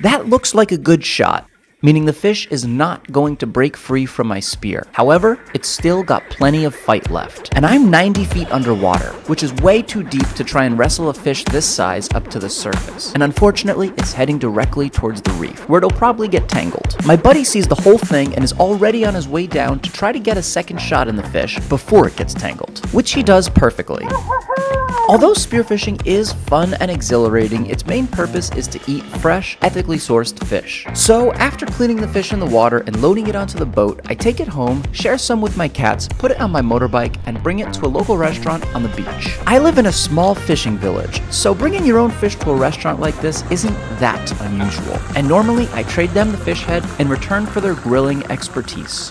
That looks like a good shot, meaning the fish is not going to break free from my spear. However, it's still got plenty of fight left. And I'm 90 feet underwater, which is way too deep to try and wrestle a fish this size up to the surface. And unfortunately, it's heading directly towards the reef, where it'll probably get tangled. My buddy sees the whole thing and is already on his way down to try to get a second shot in the fish before it gets tangled, which he does perfectly. Although spearfishing is fun and exhilarating, its main purpose is to eat fresh, ethically sourced fish. So, after cleaning the fish in the water and loading it onto the boat, I take it home, share some with my cats, put it on my motorbike, and bring it to a local restaurant on the beach. I live in a small fishing village, so bringing your own fish to a restaurant like this isn't that unusual. And normally, I trade them the fish head in return for their grilling expertise.